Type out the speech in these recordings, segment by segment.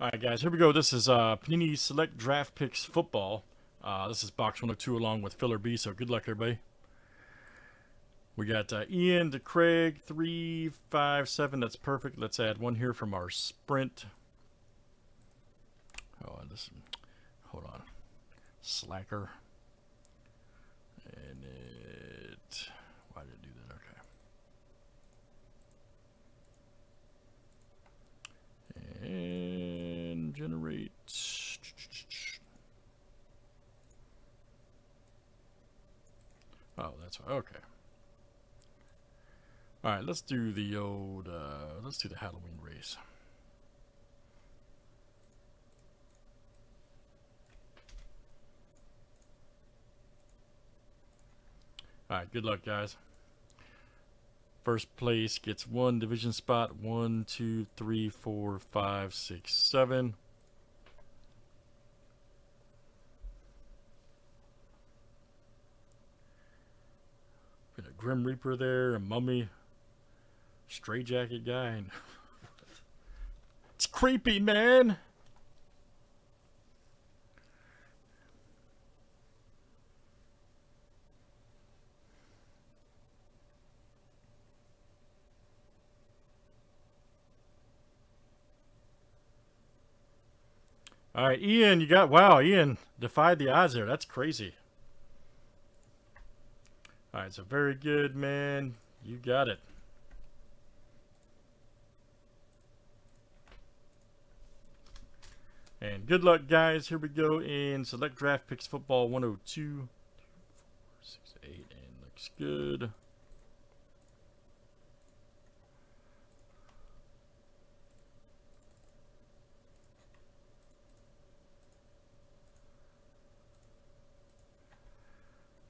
All right, guys, here we go. This is uh, Panini Select Draft Picks Football. Uh, this is box 102 along with filler B, so good luck, everybody. We got uh, Ian to Craig, 357. That's perfect. Let's add one here from our sprint. Oh, this, hold on. Slacker. And it, why did it do that? Okay. And generate. Oh, that's. Okay. All right, let's do the old, uh, let's do the Halloween race. All right, good luck, guys. First place gets one division spot. One, two, three, four, five, six, seven. Grim Reaper there, a Mummy, Stray Jacket guy. And it's creepy, man. All right, Ian, you got wow, Ian defied the odds there. That's crazy. All right, so very good, man. You got it. And good luck, guys. Here we go in Select Draft Picks Football 102. 6, 8, and looks good.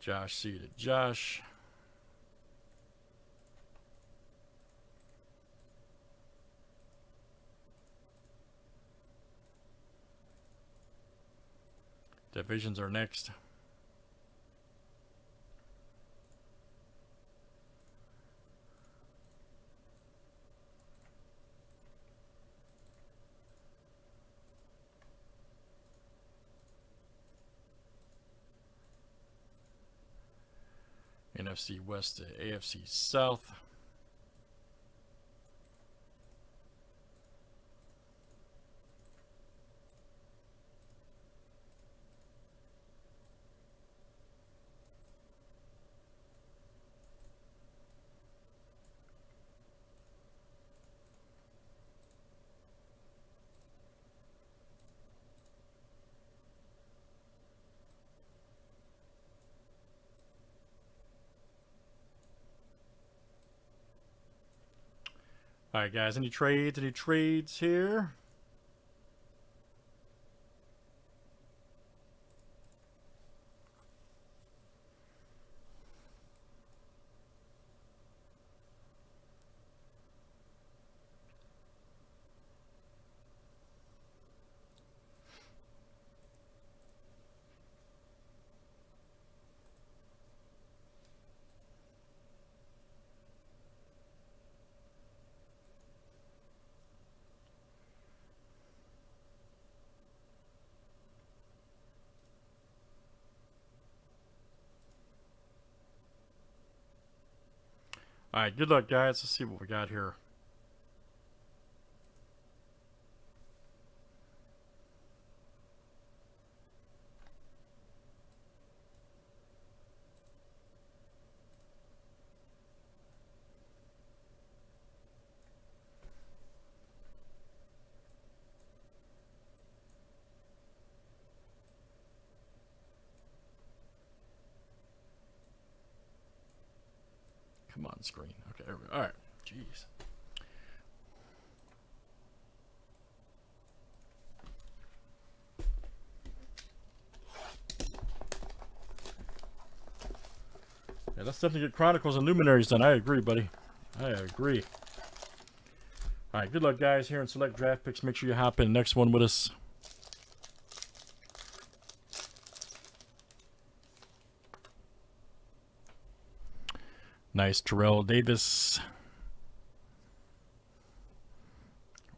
Josh seated. Josh. Divisions are next. NFC West to AFC South. All right, guys. Any trades? Any trades here? All right, good luck, guys. Let's see what we got here. Come on, screen. Okay, we go. All right. Jeez. Yeah, let's definitely get Chronicles and Luminaries done. I agree, buddy. I agree. All right, good luck, guys, here in Select Draft Picks. Make sure you hop in next one with us. Nice Terrell Davis.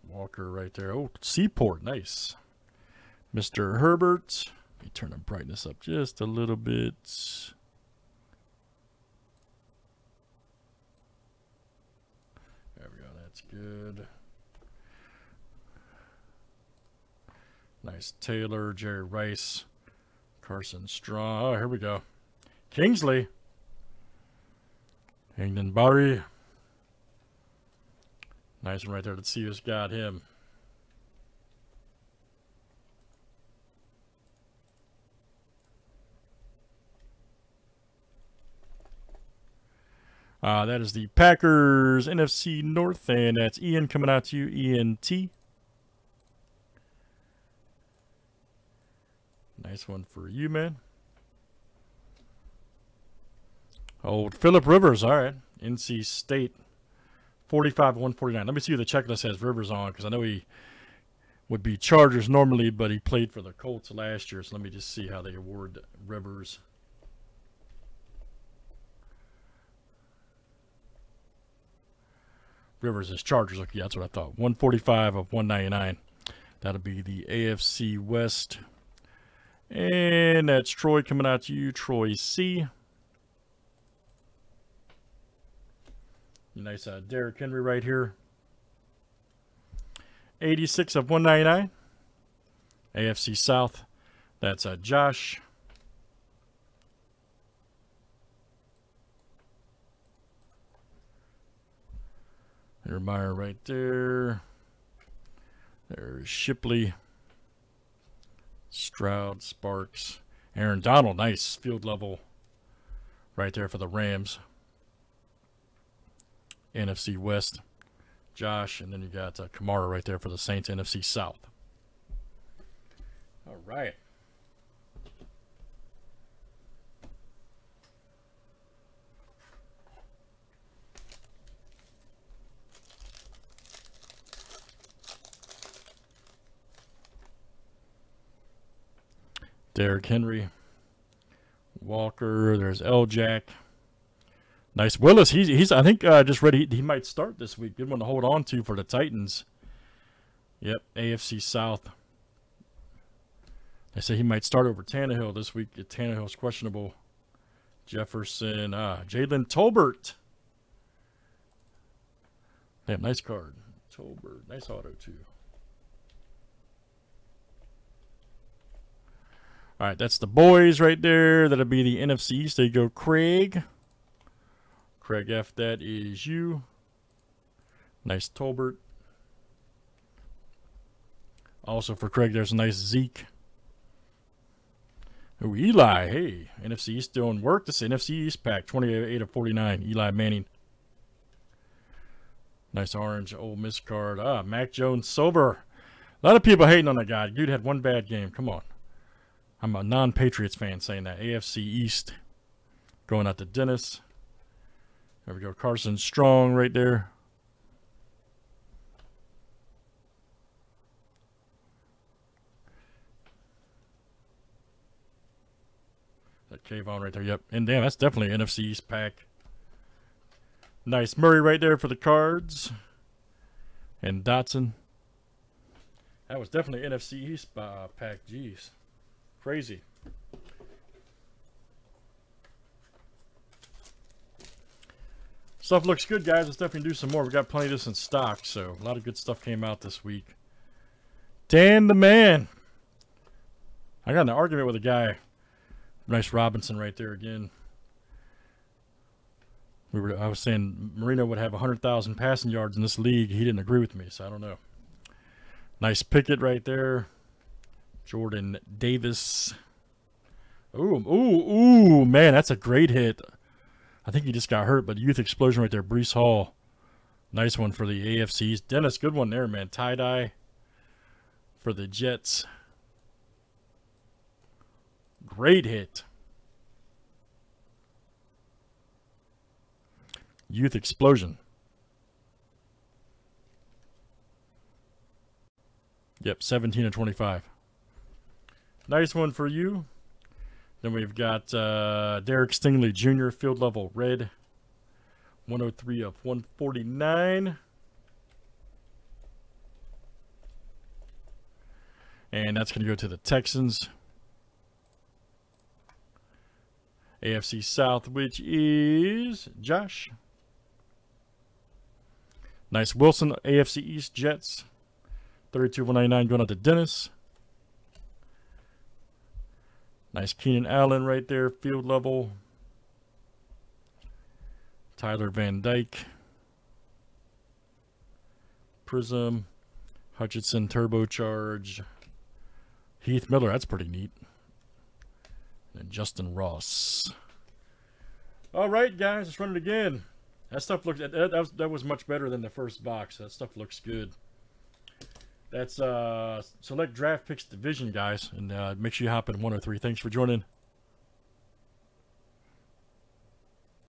Walker right there. Oh, Seaport, nice. Mr. Herbert. Let me turn the brightness up just a little bit. There we go, that's good. Nice Taylor, Jerry Rice, Carson Strong. Oh, here we go. Kingsley. Hangman Barry. Nice one right there. Let's see who's got him. Uh, that is the Packers NFC North, and that's Ian coming out to you, ENT. Nice one for you, man. Oh, Old Philip Rivers, all right. NC State, 45 149. Let me see who the checklist has Rivers on, because I know he would be Chargers normally, but he played for the Colts last year. So let me just see how they award Rivers. Rivers is Chargers. Okay, that's what I thought. 145 of 199. That'll be the AFC West. And that's Troy coming out to you, Troy C. Nice uh, Derrick Henry right here. 86 of 199. AFC South. That's uh, Josh. There's Meyer right there. There's Shipley. Stroud, Sparks. Aaron Donald, nice field level right there for the Rams. NFC West. Josh, and then you got uh, Kamara right there for the Saints NFC South. All right. Derrick Henry, Walker. There's L. Jack. Nice Willis. He's he's I think uh, just ready. He, he might start this week. Good one to hold on to for the Titans. Yep, AFC South. They say he might start over Tannehill this week. Tannehill's questionable. Jefferson, uh, Jalen Tolbert. Damn, nice card. Tolbert, nice auto too. All right, that's the boys right there. That'll be the NFC East. There you go, Craig. Craig F, that is you. Nice Tolbert. Also for Craig, there's a nice Zeke. Oh, Eli. Hey, NFC East doing work. This is NFC East pack, 28 of 49. Eli Manning. Nice orange old Miss card. Ah, Mac Jones sober. A lot of people hating on that guy. Dude had one bad game. Come on. I'm a non-Patriots fan saying that. AFC East going out to Dennis. There we go. Carson Strong right there. That Kayvon right there. Yep. And damn, that's definitely NFC East pack. Nice Murray right there for the cards. And Dotson. That was definitely NFC East uh, pack. Jeez. Crazy. Stuff looks good, guys. Let's definitely do some more. We got plenty of this in stock, so a lot of good stuff came out this week. Dan the man. I got an argument with a guy. Nice Robinson right there again. We were. I was saying Marino would have 100,000 passing yards in this league. He didn't agree with me, so I don't know. Nice Pickett right there. Jordan Davis. Ooh, ooh, ooh, man, that's a great hit. I think he just got hurt, but youth explosion right there. Breece Hall. Nice one for the AFCs. Dennis, good one there, man. Tie dye for the Jets. Great hit. Youth explosion. Yep, 17 and 25. Nice one for you. Then we've got uh, Derek Stingley Jr. field level red. 103 of 149. And that's going to go to the Texans. AFC South, which is Josh. Nice Wilson, AFC East Jets. 32 199 going out to Dennis. Nice Keenan Allen right there, field level. Tyler Van Dyke. Prism. Hutchinson Turbocharge. Heath Miller, that's pretty neat. And Justin Ross. All right, guys, let's run it again. That stuff looks that, that, was, that was much better than the first box. That stuff looks good. That's uh select draft picks division, guys, and uh, make sure you hop in one or three. Thanks for joining.